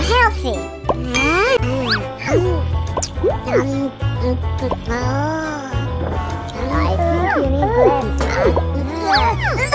are healthy. I